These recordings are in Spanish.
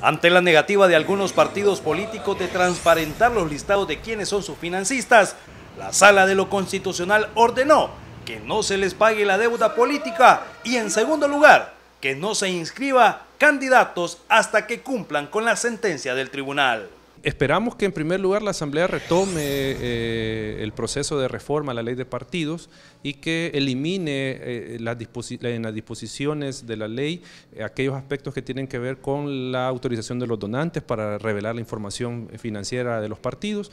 Ante la negativa de algunos partidos políticos de transparentar los listados de quienes son sus financistas, la Sala de lo Constitucional ordenó que no se les pague la deuda política y en segundo lugar, que no se inscriba candidatos hasta que cumplan con la sentencia del tribunal. Esperamos que en primer lugar la Asamblea retome eh, el proceso de reforma a la ley de partidos y que elimine eh, las en las disposiciones de la ley eh, aquellos aspectos que tienen que ver con la autorización de los donantes para revelar la información financiera de los partidos.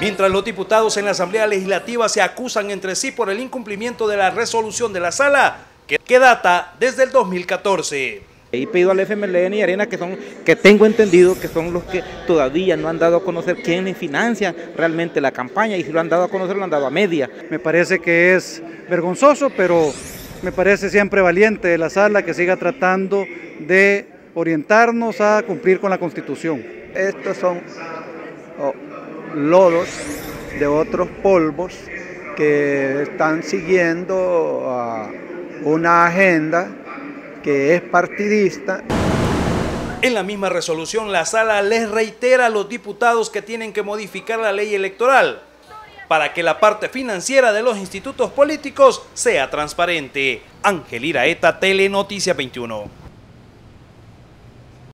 Mientras los diputados en la Asamblea Legislativa se acusan entre sí por el incumplimiento de la resolución de la Sala, que, data desde el 2014. Y pido al FMLN y Arena, que son, que tengo entendido que son los que todavía no han dado a conocer quiénes financian realmente la campaña y si lo han dado a conocer lo han dado a media. Me parece que es vergonzoso, pero me parece siempre valiente de la sala que siga tratando de orientarnos a cumplir con la Constitución. Estos son oh, lodos de otros polvos que están siguiendo una agenda que es partidista. En la misma resolución, la sala les reitera a los diputados que tienen que modificar la ley electoral para que la parte financiera de los institutos políticos sea transparente. Ángel Iraeta, Telenoticia 21.